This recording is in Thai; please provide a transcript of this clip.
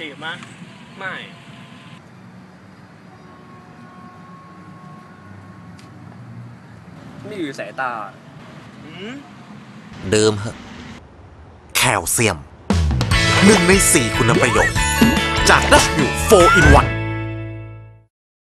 จีบมะไม่ ไม่อยู่สายตาอืมดื่มเหอะแคลเซียมหนึ่งในสี่คุณประโยชน์จากดัชมิล4 in 1